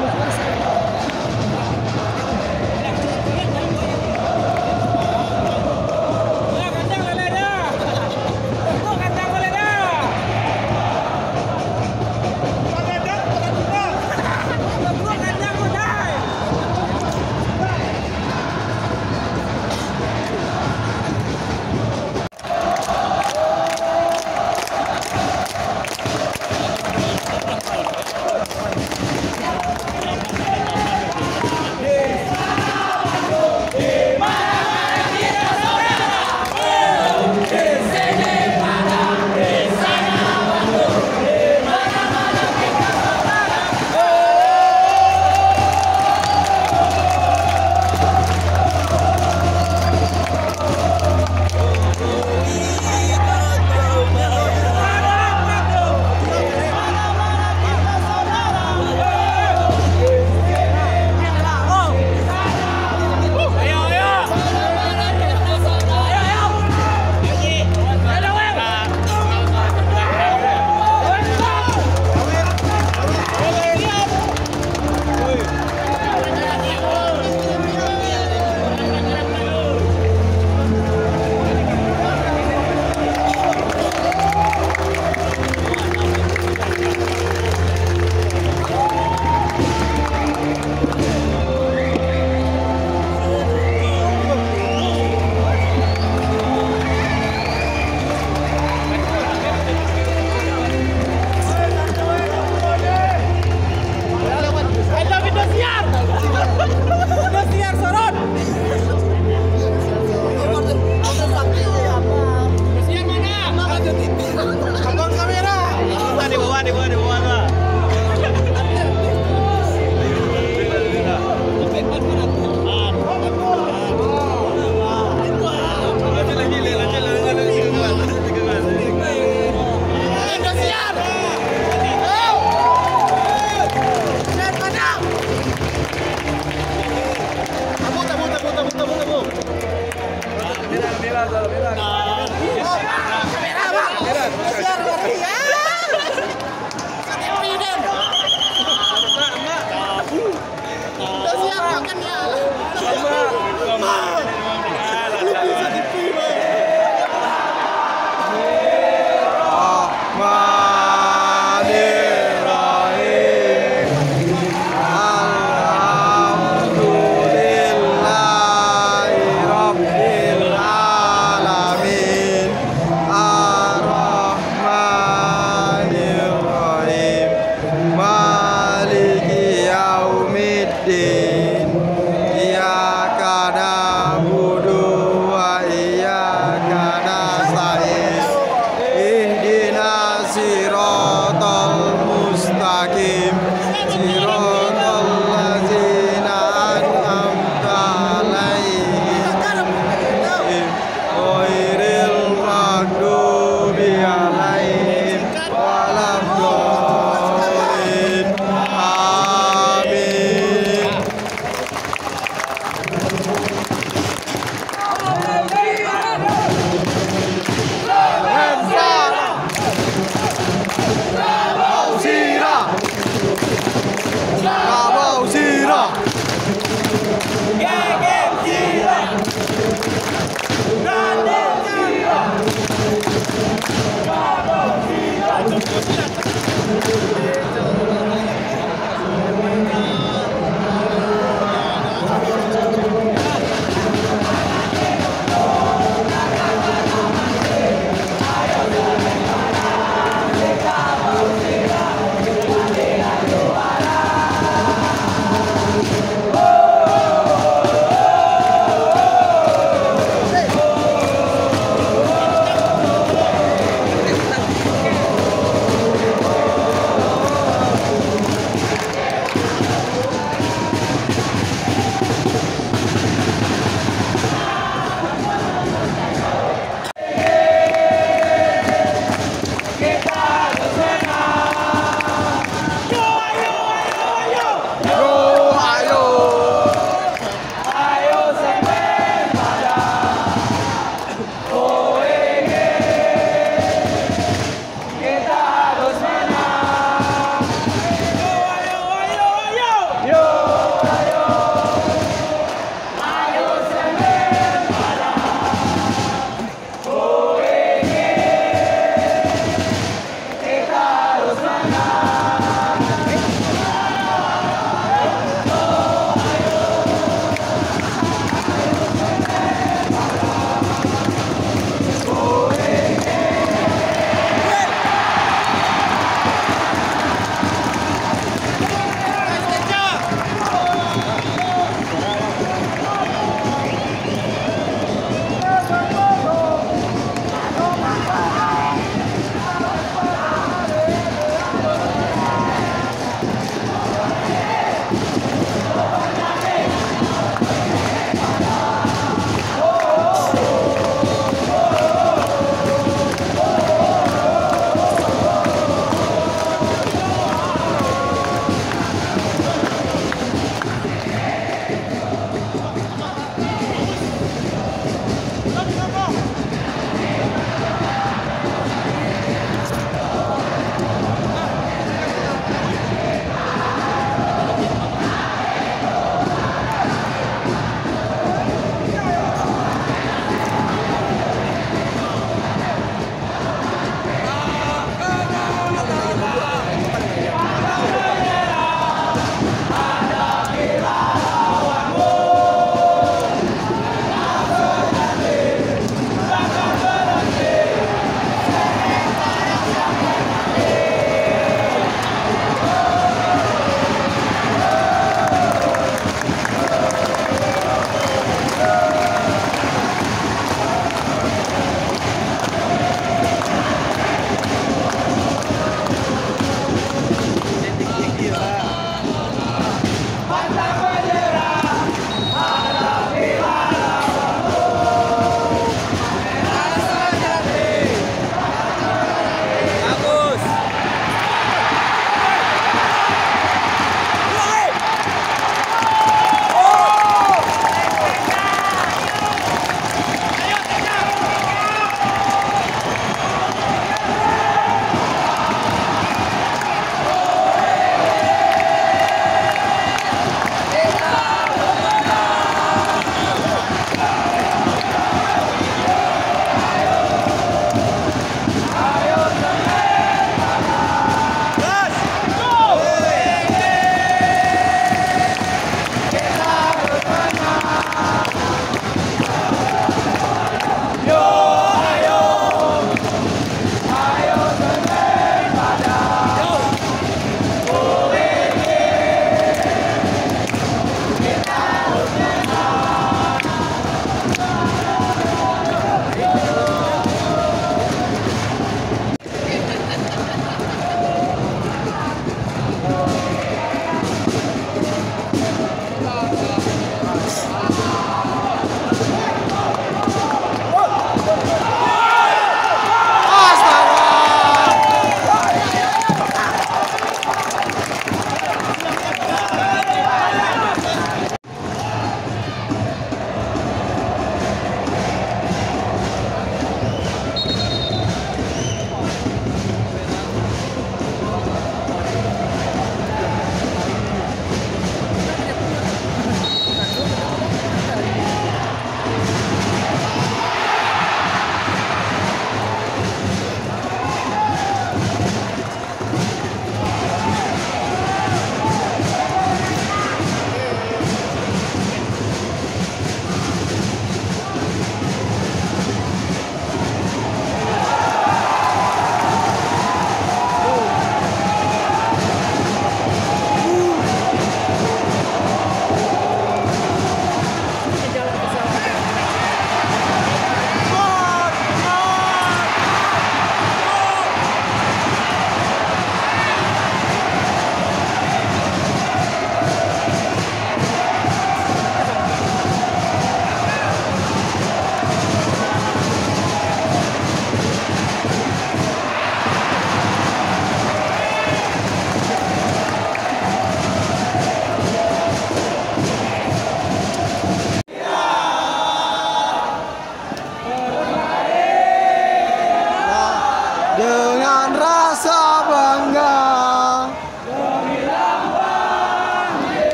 Thank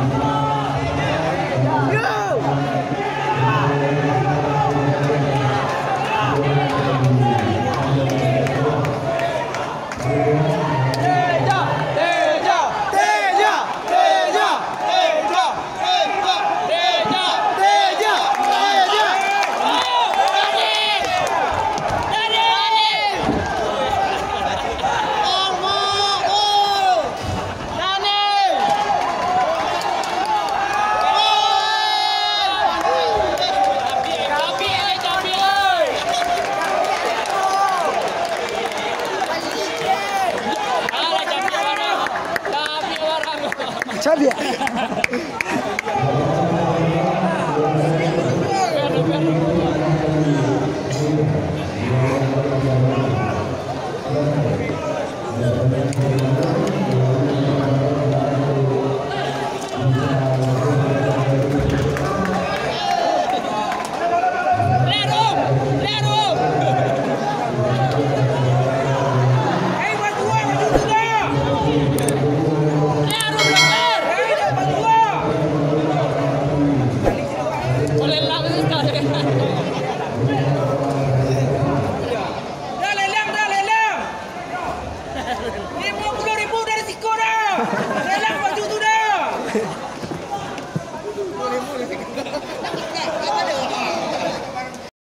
Allah.